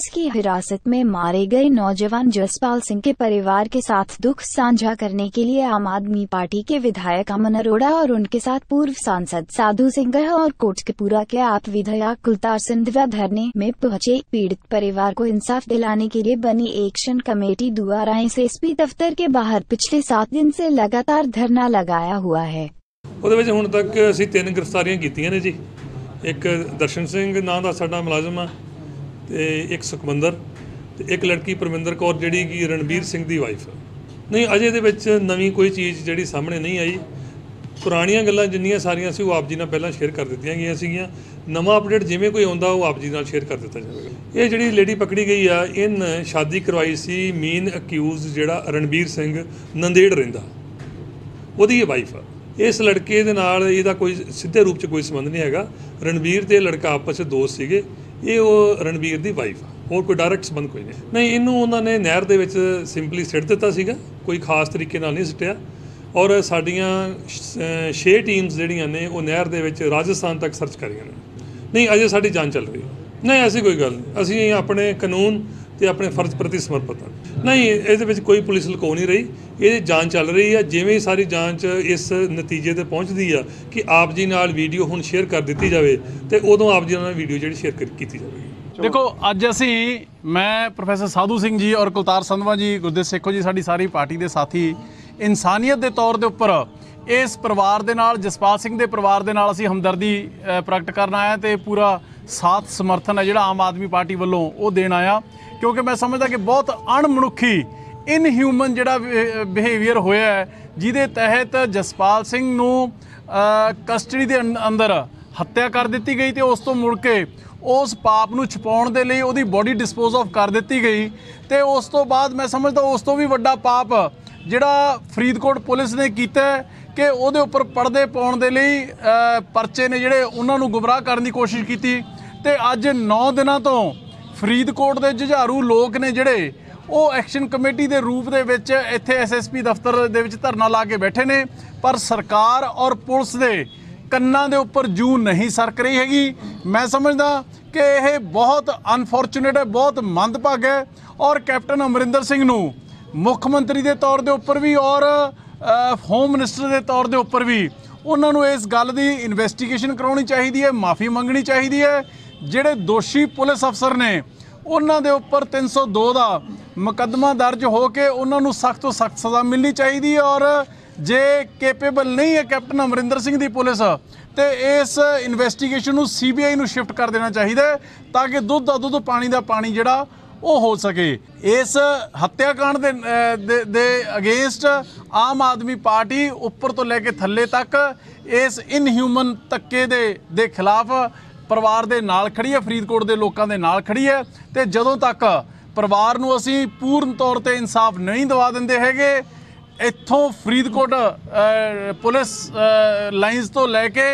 Police की हिरासत में मारे गए नौजवान जसपाल सिंह के परिवार के साथ दुख साझा करने के लिए आम आदमी पार्टी के विधायक अमन अरोड़ा और उनके साथ पूर्व सांसद साधु सिंह और कोटकपुरा के आप विधायक कुलतार सिंधवा धरने में पहुंचे पीड़ित परिवार को इंसाफ दिलाने के लिए बनी एक्शन कमेटी द्वारा एसएसपी दफ्तर के बाहर पिछले सात दिन से लगातार धरना लगाया हुआ है ਉਹਦੇ ਵਿੱਚ ਹੁਣ ਤੱਕ ਅਸੀਂ ਤਿੰਨ ਗ੍ਰਿਫਤਾਰੀਆਂ ਕੀਤੀਆਂ ਨੇ ਜੀ ਇੱਕ ਦਰਸ਼ਨ ਸਿੰਘ ਨਾਂ ਦਾ ਸਾਡਾ ਮੁਲਾਜ਼ਮ ਆ ਤੇ ਇੱਕ ਸੁਖਮੰਦਰ ਤੇ ਇੱਕ ਲੜਕੀ ਪਰਮਿੰਦਰ ਕੌਰ, ਜਿਹੜੀ ਕਿ ਰਣਬੀਰ ਸਿੰਘ ਦੀ ਵਾਈਫ ਨਹੀਂ, ਅਜੇ ਦੇ ਵਿੱਚ ਨਵੀਂ ਕੋਈ ਚੀਜ਼ ਜਿਹੜੀ ਸਾਹਮਣੇ ਨਹੀਂ ਆਈ। ਪੁਰਾਣੀਆਂ ਗੱਲਾਂ ਜਿੰਨੀਆਂ ਸਾਰੀਆਂ ਸੀ, ਉਹ ਆਪ ਜੀ ਨਾਲ ਪਹਿਲਾਂ ਸ਼ੇਅਰ ਕਰ ਦਿੱਤੀਆਂ ਗਈਆਂ ਸੀਗੀਆਂ। ਨਵਾਂ ਅਪਡੇਟ ਜਿਵੇਂ ਕੋਈ ਆਉਂਦਾ, ਉਹ ਆਪ ਜੀ ਨਾਲ ਸ਼ੇਅਰ ਕਰ ਦਿੱਤਾ ਜਾਵੇਗਾ। ਇਹ ਜਿਹੜੀ ਲੇਡੀ ਪਕੜੀ ਗਈ ਆ ਇਨ ਸ਼ਾਦੀ ਕਰਵਾਈ ਸੀ ਮੇਨ ਅਕਿਊਜ਼ ਜਿਹੜਾ ਰਣਬੀਰ ਸਿੰਘ ਨੰਦੇੜ ਰਹਿੰਦਾ। ਉਹਦੀ ਇਹ ਵਾਈਫ ਆ। ਇਸ ਲੜਕੇ ਦੇ ਨਾਲ ਇਹਦਾ ਕੋਈ ਸਿੱਧੇ ਰੂਪ 'ਚ ਕੋਈ ਸੰਬੰਧ ਨਹੀਂ ਹੈਗਾ। ਰਣਬੀਰ ਤੇ ਲੜਕਾ ਆਪਸ 'ਚ ਦੋਸਤ ਸੀਗੇ। ਇਹ ਉਹ ਰਣਬੀਰ ਦੀ ਵਾਈਫ ਆ। ਹੋਰ ਕੋਈ ਡਾਇਰੈਕਟ ਸੰਬੰਧ ਕੋਈ ਨਹੀਂ। ਨਹੀਂ, ਇਹਨੂੰ ਉਹਨਾਂ ਨੇ ਨਹਿਰ ਦੇ ਵਿੱਚ ਸਿੰਪਲੀ ਸਿੱਟ ਦਿੱਤਾ ਸੀਗਾ। ਕੋਈ ਖਾਸ ਤਰੀਕੇ ਨਾਲ ਨਹੀਂ ਸਿੱਟਿਆ। ਔਰ ਸਾਡੀਆਂ 6 ਟੀਮਸ ਜਿਹੜੀਆਂ ਨੇ, ਉਹ ਨਹਿਰ ਦੇ ਵਿੱਚ ਰਾਜਸਥਾਨ ਤੱਕ ਸਰਚ ਕਰ ਰਹੀਆਂ ਨੇ। ਨਹੀਂ, ਅਜੇ ਸਾਡੀ ਜਾਂਚ ਚੱਲ ਰਹੀ ਹੈ। ਨਹੀਂ, ਐਸੀ ਕੋਈ ਗੱਲ ਨਹੀਂ। ਅਸੀਂ ਆਪਣੇ ਕਾਨੂੰਨ ਤੇ ਆਪਣੇ ਫਰਜ਼ ਪ੍ਰਤੀ ਸਮਰਪਿਤ ਹਾਂ ਨਹੀਂ, ਇਹਦੇ ਵਿੱਚ ਕੋਈ ਪੁਲਿਸ ਲੁਕੋ ਨਹੀਂ ਰਹੀ। ਇਹ ਜਾਂਚ ਚੱਲ ਰਹੀ ਹੈ। ਜਿਵੇਂ ਹੀ ਸਾਰੀ ਜਾਂਚ ਇਸ ਨਤੀਜੇ ਤੇ ਪਹੁੰਚਦੀ ਆ ਕਿ ਆਪ ਜੀ ਨਾਲ ਵੀਡੀਓ ਹੁਣ ਸ਼ੇਅਰ ਕਰ ਦਿੱਤੀ ਜਾਵੇ ਤੇ ਉਦੋਂ ਆਪ ਜੀ ਨਾਲ ਵੀਡੀਓ ਜਿਹੜੀ ਸ਼ੇਅਰ ਕੀਤੀ ਜਾਵੇਗੀ ਦੇਖੋ, ਅੱਜ ਅਸੀਂ, ਮੈਂ ਪ੍ਰੋਫੈਸਰ ਸਾਧੂ ਸਿੰਘ ਜੀ ਔਰ ਕੁਲਤਾਰ ਸੰਧਵਾ ਜੀ, ਗੁਰਦੇਵ ਸੇਖੋ ਜੀ, ਸਾਡੀ ਸਾਰੀ ਪਾਰਟੀ ਦੇ ਸਾਥੀ, ਇਨਸਾਨੀਅਤ ਦੇ ਤੌਰ ਦੇ ਉੱਪਰ ਇਸ ਪਰਿਵਾਰ ਦੇ ਨਾਲ, ਜਸਪਾਲ ਸਿੰਘ ਦੇ ਪਰਿਵਾਰ ਦੇ ਨਾਲ ਅਸੀਂ ਹਮਦਰਦੀ ਪ੍ਰਗਟ ਕਰਨ ਆਇਆ ਤੇ ਪੂਰਾ ਸਾਥ ਸਮਰਥਨ ਹੈ ਜਿਹੜਾ ਆਮ ਆਦਮੀ ਪਾਰਟੀ ਵੱਲੋਂ ਉਹ ਦੇਣ ਆਇਆ ਕਿਉਂਕਿ ਮੈਂ ਸਮਝਦਾ ਕਿ ਬਹੁਤ ਅਣਮਨੁੱਖੀ, ਇਨਹਿਊਮਨ ਜਿਹੜਾ ਬਿਹੇਵੀਅਰ ਹੋਇਆ ਹੈ, ਜਿਹਦੇ ਤਹਿਤ ਜਸਪਾਲ ਸਿੰਘ ਨੂੰ ਕਸਟਡੀ ਦੇ ਅੰਦ- ਅੰਦਰ ਹੱਤਿਆ ਕਰ ਦਿੱਤੀ ਗਈ ਤੇ ਉਸ ਤੋਂ ਮੁੜ ਕੇ ਉਸ ਪਾਪ ਨੂੰ ਛੁਪਾਉਣ ਦੇ ਲਈ ਉਹਦੀ ਬੋਡੀ ਡਿਸਪੋਜ਼ ਆਫ ਕਰ ਦਿੱਤੀ ਗਈ ਤੇ ਉਸ ਤੋਂ ਬਾਅਦ ਮੈਂ ਸਮਝਦਾ ਉਸ ਤੋਂ ਵੀ ਵੱਡਾ ਪਾਪ ਜਿਹੜਾ ਫਰੀਦਕੋਟ ਪੁਲਿਸ ਨੇ ਕੀਤਾ ਕਿ ਉਹਦੇ ਉੱਪਰ ਪਰਦੇ ਪਾਉਣ ਦੇ ਲਈ ਪਰਚੇ ਨੇ ਜਿਹੜੇ ਉਹਨਾਂ ਨੂੰ ਗੁੰਮਰਾਹ ਕਰਨ ਦੀ ਕੋਸ਼ਿਸ਼ ਕੀਤੀ ਤੇ ਅੱਜ 9 ਦਿਨਾਂ ਤੋਂ ਫਰੀਦਕੋਟ ਦੇ ਜੁਝਾਰੂ ਲੋਕ ਨੇ ਜਿਹੜੇ, ਉਹ ਐਕਸ਼ਨ ਕਮੇਟੀ ਦੇ ਰੂਪ ਦੇ ਵਿੱਚ ਇੱਥੇ ਐਸਐਸਪੀ ਦਫ਼ਤਰ ਦੇ ਵਿੱਚ ਧਰਨਾ ਲਾ ਕੇ ਬੈਠੇ ਨੇ, ਪਰ ਸਰਕਾਰ ਔਰ ਪੁਲਿਸ ਦੇ ਕੰਨਾਂ ਦੇ ਉੱਪਰ ਜੂ ਨਹੀਂ ਸਰਕ ਰਹੀ ਹੈਗੀ। ਮੈਂ ਸਮਝਦਾ ਕਿ ਇਹ ਬਹੁਤ ਅਨਫੋਰਚੂਨੇਟ ਹੈ, ਬਹੁਤ ਮੰਦਭਾਗ ਹੈ ਔਰ ਕੈਪਟਨ ਅਮਰਿੰਦਰ ਸਿੰਘ ਨੂੰ ਮੁੱਖ ਮੰਤਰੀ ਦੇ ਤੌਰ ਦੇ ਉੱਪਰ ਵੀ ਔਰ ਹੋਮ ਮਿਨਿਸਟਰ ਦੇ ਤੌਰ ਦੇ ਉੱਪਰ ਵੀ ਉਹਨਾਂ ਨੂੰ ਇਸ ਗੱਲ ਦੀ ਇਨਵੈਸਟੀਗੇਸ਼ਨ ਕਰਾਉਣੀ ਚਾਹੀਦੀ ਹੈ, ਮਾਫੀ ਮੰਗਣੀ ਚਾਹੀਦੀ ਹੈ। ਜਿਹੜੇ ਦੋਸ਼ੀ ਪੁਲਿਸ ਅਫਸਰ ਨੇ, ਉਹਨਾਂ ਦੇ ਉੱਪਰ 302 ਦਾ ਮੁਕੱਦਮਾ ਦਰਜ ਹੋ ਕੇ ਉਹਨਾਂ ਨੂੰ ਸਖਤ ਤੋਂ ਸਖਤ ਸਜ਼ਾ ਮਿਲਣੀ ਚਾਹੀਦੀ ਹੈ ਔਰ ਜੇ ਕੈਪੇਬਲ ਨਹੀਂ ਹੈ ਕੈਪਟਨ ਅਮਰਿੰਦਰ ਸਿੰਘ ਦੀ ਪੁਲਿਸ, ਤੇ ਇਸ ਇਨਵੈਸਟੀਗੇਸ਼ਨ ਨੂੰ ਸੀਬੀਆਈ ਨੂੰ ਸ਼ਿਫਟ ਕਰ ਦੇਣਾ ਚਾਹੀਦਾ ਤਾਂ ਕਿ ਦੁੱਧ ਦਾ ਦੁੱਧ, ਪਾਣੀ ਦਾ ਪਾਣੀ ਜਿਹੜਾ ਉਹ ਹੋ ਸਕੇ। ਇਸ ਹੱਤਿਆਕਾਂਡ ਦੇ ਦੇ- ਦੇ ਅਗੇਂਸਟ ਆਮ ਆਦਮੀ ਪਾਰਟੀ ਉੱਪਰ ਤੋਂ ਲੈ ਕੇ ਥੱਲੇ ਤੱਕ ਇਸ ਇਨਹਿਊਮਨ ਤੱਕੇ ਦੇ ਦੇ ਖਿਲਾਫ ਪਰਿਵਾਰ ਦੇ ਨਾਲ ਖੜੀ ਹੈ ਫਰੀਦਕੋਟ ਦੇ ਲੋਕਾਂ ਦੇ ਨਾਲ ਖੜੀ ਹੈ ਤੇ ਜਦੋਂ ਤੱਕ ਪਰਿਵਾਰ ਨੂੰ ਅਸੀਂ ਪੂਰਨ ਤੌਰ ਤੇ ਇਨਸਾਫ ਨਹੀਂ ਦਵਾ ਦਿੰਦੇ ਹੈਗੇ ਇੱਥੋਂ ਫਰੀਦਕੋਟ ਅਹ, ਪੁਲਿਸ ਲਾਈਨਸ ਤੋਂ ਲੈ ਕੇ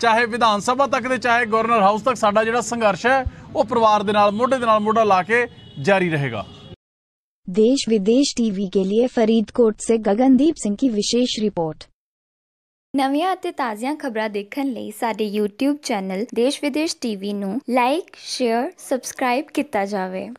ਚਾਹੇ ਵਿਧਾਨ ਸਭਾ ਤੱਕ ਤੇ ਚਾਹੇ ਗਵਰਨਰ ਹਾਊਸ ਤੱਕ ਸਾਡਾ ਜਿਹੜਾ ਸੰਘਰਸ਼ ਹੈ ਉਹ ਪਰਿਵਾਰ ਦੇ ਨਾਲ ਮੋਢੇ ਦੇ ਨਾਲ ਮੋਢਾ ਲਾ ਕੇ ਜਾਰੀ ਰਹੇਗਾ देश विदेश टीवी के लिए फरीदकोट से गगनदीप सिंह की विशेष रिपोर्ट ਨਵੀਆਂ ਅਤੇ ਤਾਜ਼ੀਆਂ ਖਬਰਾਂ ਦੇਖਣ ਲਈ ਸਾਡੇ YouTube ਚੈਨਲ ਦੇਸ਼ ਵਿਦੇਸ਼ ਟੀਵੀ ਨੂੰ ਲਾਈਕ, ਸ਼ੇਅਰ, ਸਬਸਕ੍ਰਾਈਬ ਕੀਤਾ ਜਾਵੇ।